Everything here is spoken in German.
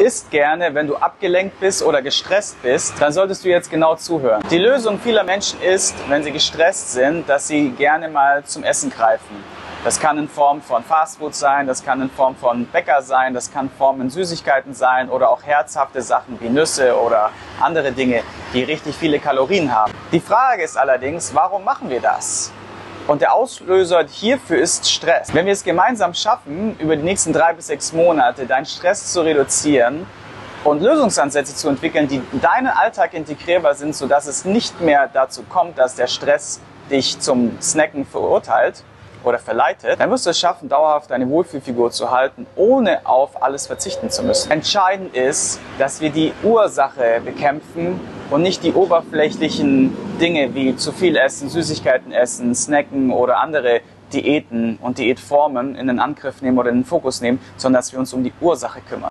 isst gerne, wenn du abgelenkt bist oder gestresst bist, dann solltest du jetzt genau zuhören. Die Lösung vieler Menschen ist, wenn sie gestresst sind, dass sie gerne mal zum Essen greifen. Das kann in Form von Fastfood sein, das kann in Form von Bäcker sein, das kann in Form von Süßigkeiten sein oder auch herzhafte Sachen wie Nüsse oder andere Dinge, die richtig viele Kalorien haben. Die Frage ist allerdings, warum machen wir das? Und der Auslöser hierfür ist Stress. Wenn wir es gemeinsam schaffen, über die nächsten drei bis sechs Monate deinen Stress zu reduzieren und Lösungsansätze zu entwickeln, die in deinen Alltag integrierbar sind, sodass es nicht mehr dazu kommt, dass der Stress dich zum Snacken verurteilt, oder verleitet, dann wirst du es schaffen, dauerhaft eine Wohlfühlfigur zu halten, ohne auf alles verzichten zu müssen. Entscheidend ist, dass wir die Ursache bekämpfen und nicht die oberflächlichen Dinge wie zu viel essen, Süßigkeiten essen, snacken oder andere Diäten und Diätformen in den Angriff nehmen oder in den Fokus nehmen, sondern dass wir uns um die Ursache kümmern.